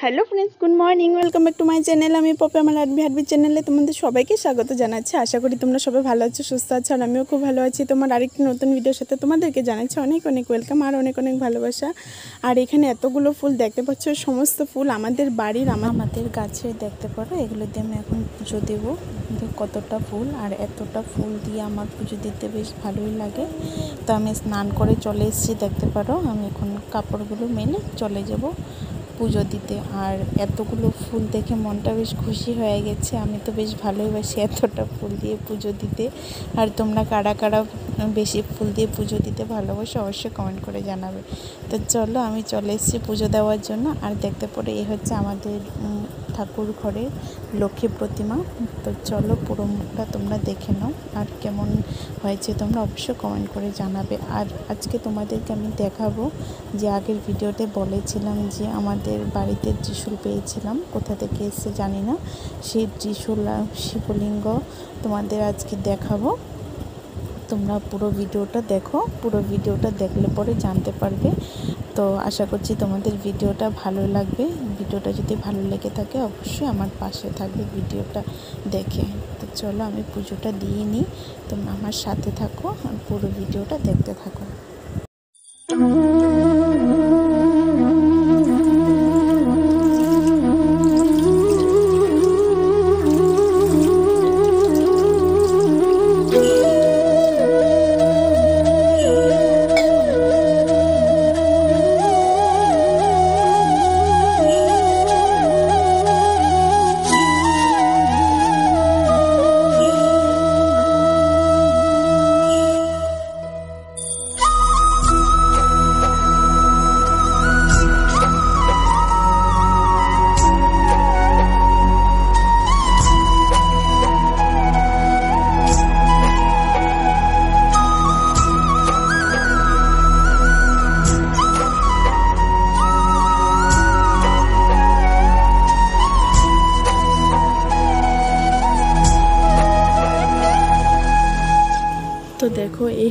Hello friends, good morning. Welcome back to my channel. আমি পপে, আমার আরবি হারবি চ্যানেলে তোমাদের সবাইকে স্বাগত জানাচ্ছি। আশা করি তোমরা সবাই ভালো আছো, সুস্থ আছো, আর আমিও খুব ভালো আছি। তোমার আরেকটি নতুন ভিডিওর সাথে তোমাদেরকে জানাচ্ছি অনেক অনেক ওয়েলকাম আর অনেক অনেক ভালোবাসা। আর এখানে এতগুলো ফুল দেখতে পাচ্ছ, সমস্ত ফুল আমাদের বাড়ির, আমা- আমাদের গাছে দেখতে পারো। এগুলো দিয়ে আমি এখন পুজো দেবো। কতটা ফুল আর এতটা ফুল দিয়ে আমার পুজো দিতে বেশ ভালোই লাগে। তো আমি স্নান করে চলে এসেছি, দেখতে পারো। আমি এখন কাপড়গুলো মেলে চলে যাব। পুজো দিতে। আর এতগুলো ফুল দেখে মনটা বেশ খুশি হয়ে গেছে। আমি তো বেশ ভালোইবাসি এতটা ফুল দিয়ে পুজো দিতে। আর তোমরা কারা কারা বেশি ফুল দিয়ে পুজো দিতে ভালোবাসো অবশ্যই কমেন্ট করে জানাবে। তো চলো আমি চলে এসেছি পুজো দেওয়ার জন্য। আর দেখতে পরে এই হচ্ছে আমাদের ঠাকুর ঘরের লক্ষ্মী প্রতিমা। তো চলো পুরো মুখটা তোমরা দেখে নাও আর কেমন হয়েছে তোমরা অবশ্যই কমেন্ট করে জানাবে। আর আজকে তোমাদেরকে আমি দেখাবো যে আগের ভিডিওতে বলেছিলাম যে আমাদের বাড়িতে ত্রিশূল পেয়েছিলাম। কোথা থেকে এসে জানি না। সেই ত্রিশূল, শিবলিঙ্গ তোমাদের আজকে দেখাবো। তোমরা পুরো ভিডিওটা দেখো। পুরো ভিডিওটা দেখলে পরে জানতে পারবে। তো আশা করছি তোমাদের ভিডিওটা ভালো লাগবে। ভিডিওটা যদি ভালো লেগে থাকে, অবশ্যই আমার পাশে থাকবে ভিডিওটা দেখে। তো চলো আমি পুজোটা দিয়ে নিই। তো আমার সাথে থাকো আর পুরো ভিডিওটা দেখতে থাকো।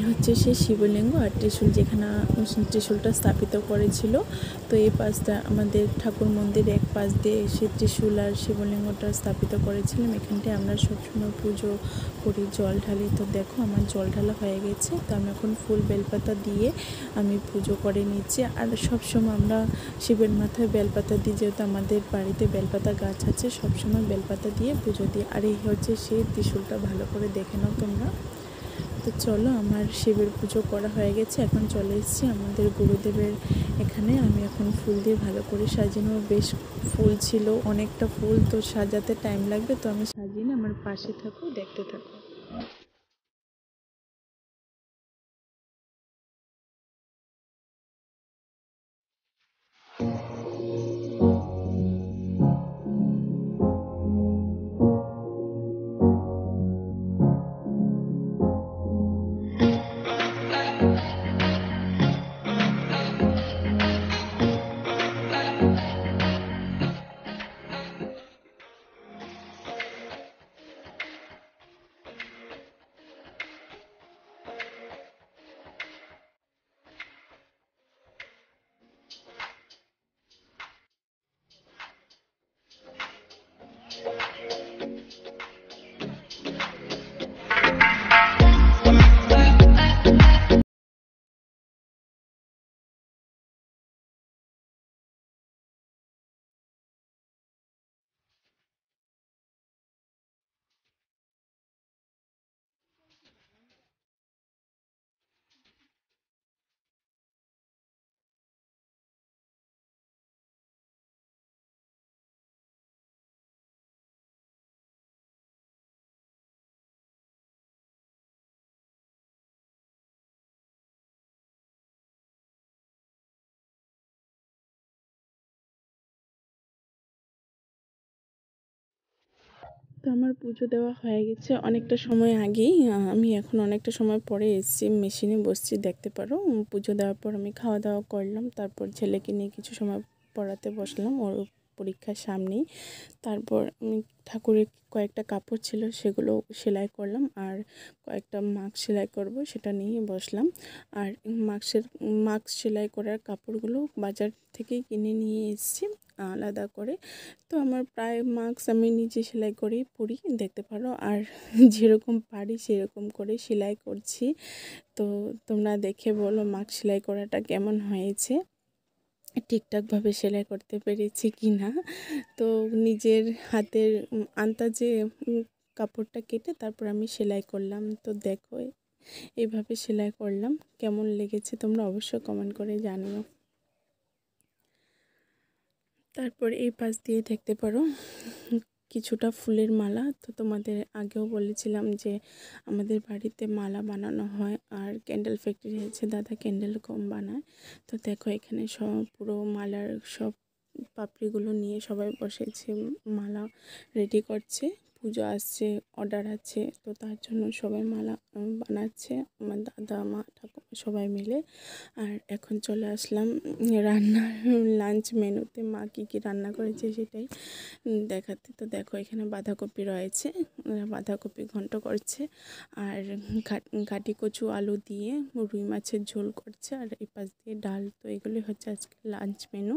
হচ্ছে সেই শিবলিঙ্গ আর ত্রিশূল যেখানে ত্রিশূলটা স্থাপিত করেছিল। তো এই পাশটা আমাদের ঠাকুর মন্দিরে এক পাশ দিয়ে সে ত্রিশূল আর শিবলিঙ্গটা স্থাপিত করেছিলাম। এখানটায় আমরা সবসময় পুজো করি, জল ঢালি। তো দেখো আমার জল ঢালা হয়ে গেছে। তো আমি এখন ফুল বেলপাতা দিয়ে আমি পুজো করে নিচ্ছি। আর সবসময় আমরা শিবের মাথায় বেলপাতা দিই, যেহেতু আমাদের বাড়িতে বেলপাতা গাছ আছে, সবসময় বেলপাতা দিয়ে পুজো দিই। আর এই হচ্ছে সেই ত্রিশূলটা ভালো করে দেখে নাও তোমরা। তো চলো, আমার শিবের পুজো করা হয়ে গেছে, এখন চলে এসেছি আমাদের গুরুদেবের এখানে। আমি এখন ফুল দিয়ে ভালো করে সাজানো, বেশ ফুল ছিল, অনেকটা ফুল, তো সাজাতে টাইম লাগবে, তো আমি সাজিয়ে আমার পাশে থাকো, দেখতে থাকো। তো আমার পুজো দেওয়া হয়ে গেছে অনেকটা সময় আগেই। আমি এখন অনেকটা সময় পরে এসেছি, মেশিনে বসছি, দেখতে পারো। পুজো দেওয়ার পর আমি খাওয়া দাওয়া করলাম, তারপর ছেলেকে নিয়ে কিছু সময় পড়াতে বসলাম ওর পরীক্ষার সামনেই। তারপর আমি ঠাকুরের কয়েকটা কাপড় ছিল সেগুলো সেলাই করলাম আর কয়েকটা মাস্ক সেলাই করব সেটা নিয়ে বসলাম। আর মাস্কের, মাস্ক সেলাই করার কাপড়গুলো বাজার থেকেই কিনে নিয়ে এসেছি। আলাদা করে। তো আমার প্রায় মাস্ক আমি নিজে সেলাই করেই পরি দেখতে পারো। আর যেরকম পারি সেরকম করে সেলাই করছি। তো তোমরা দেখে বলো মাস্ক সেলাই করাটা কেমন হয়েছে? ঠিকঠাকভাবে সেলাই করতে পেরেছি কি না তো নিজের হাতের উম, কাপড়টা কেটে তারপর আমি সেলাই করলাম। তো দেখো এইভাবে সেলাই করলাম। কেমন লেগেছে তোমরা অবশ্যই কমেন্ট করে জানিও। তারপর এই পাশ দিয়ে দেখতে পারো, কিছুটা ফুলের মালা। তো তোমাদের আগেও বলেছিলাম যে আমাদের বাড়িতে মালা বানানো হয় আর ক্যান্ডেল ফ্যাক্টরি আছে দাদা ক্যান্ডেল কম বানায়। তো দেখো এখানে সব পুরো মালার সব পাপড়িগুলো নিয়ে সবাই বসেছে, মালা রেডি করছে। পুজো আসছে অর্ডার আছে, তো তার জন্য সবাই মালা বানাচ্ছে। আমার দাদা, মা ঠাকুমা সবাই মিলে। আর এখন চলে আসলাম রান্নার লাঞ্চ মেনুতে মা কী কী রান্না করেছে সেটাই দেখাতে। তো দেখো, এখানে বাঁধাকপি রয়েছে। বাঁধাকপি ঘন্ট করছে। আর ঘাটি কচু, আলু দিয়ে রুই মাছের ঝোল করছে। আর এই পাশ দিয়ে ডাল। তো এগুলি হচ্ছে আজকে লাঞ্চ মেনু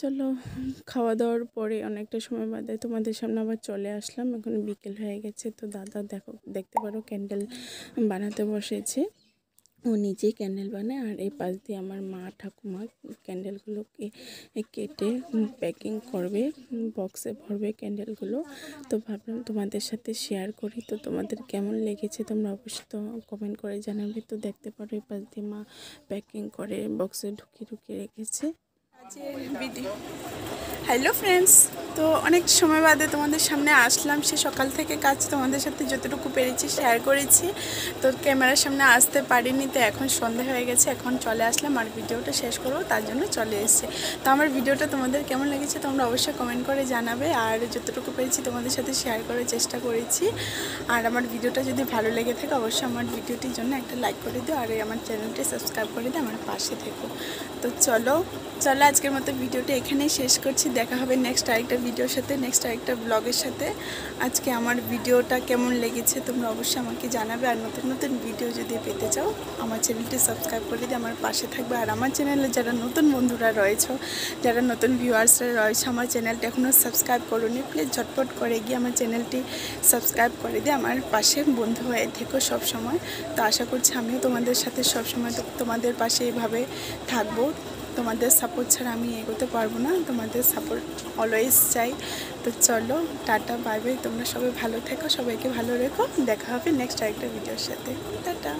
চলো খাওয়া দাওয়ার পরে অনেকটা সময় বাদে তোমাদের সামনে আবার চলে আসলাম। এখন বিকেল হয়ে গেছে, তো দাদা দেখো, দেখতে পারো ক্যান্ডেল বানাতে বসেছে। ও নিজেই ক্যান্ডেল বানায় আর এই পাশ দিয়ে আমার মা ঠাকুমা ক্যান্ডেলগুলোকে কেটে প্যাকিং করবে, বক্সে ভরবে ক্যান্ডেলগুলো। তো ভাবলাম তোমাদের সাথে শেয়ার করি, তো তোমাদের কেমন লেগেছে তোমরা অবশ্যই তো কমেন্ট করে জানাবে। তো দেখতে পারো এই পাশ দিয়ে মা প্যাকিং করে বক্সে ঢুকিয়ে ঢুকিয়ে রেখেছে। হ্যালো ফ্রেন্ডস তো অনেক সময় বাদে তোমাদের সামনে আসলাম। সে সকাল থেকে কাজ তোমাদের সাথে যতটুকু পেরেছি শেয়ার করেছি। তো ক্যামেরার সামনে আসতে পারিনি, তো এখন সন্ধে হয়ে গেছে, এখন চলে আসলাম আর ভিডিওটা শেষ করব, তার জন্য চলে এসেছে। তো আমার ভিডিওটা তোমাদের কেমন লেগেছে তোমরা অবশ্যই কমেন্ট করে জানাবে, আর যতটুকু পেরেছি তোমাদের সাথে শেয়ার করার চেষ্টা করেছি। আর আমার ভিডিওটা যদি ভালো লেগে থাকে, অবশ্যই আমার ভিডিওটির জন্য একটা লাইক করে দিও, আর আমার চ্যানেলটি সাবস্ক্রাইব করে দিও, আমার পাশে থেকো। তো চলো চলো আজকের মতো ভিডিওটা এখানেই শেষ করছি, দেখা হবে নেক্সট আরেকটা ভিডিওর সাথে নেক্সট আরেকটা ব্লগের সাথে। আজকে আমার ভিডিওটা কেমন লেগেছে তোমরা অবশ্যই আমাকে জানাবে। আর নতুন নতুন ভিডিও যদি পেতে চাও, আমার চ্যানেলটি সাবস্ক্রাইব করে দিয়ে আমার পাশে থাকবে। আর আমার চ্যানেলে যারা নতুন বন্ধুরা রয়েছে, যারা নতুন ভিউয়ার্সরা রয়েছে, আমার চ্যানেলটা এখনও সাবস্ক্রাইব করুনি প্লিজ ঝটপট করে গিয়ে আমার চ্যানেলটি সাবস্ক্রাইব করে দিয়ে আমার পাশে বন্ধু হয়ে থেকো সব সময় তো আশা করছি আমিও তোমাদের সাথে সব সময় তোমাদের পাশে এইভাবে থাকব। তোমাদের সাপোর্ট ছাড়া আমি এগোতে পারব না। তোমাদের সাপোর্ট অলওয়েজ চাই। তো চলো, টাটা বাই বাই তোমরা সবাই ভালো থেকো, সবাইকে ভালো রেখো। দেখা হবে নেক্সট আরেকটা ভিডিওর সাথে। টাটা।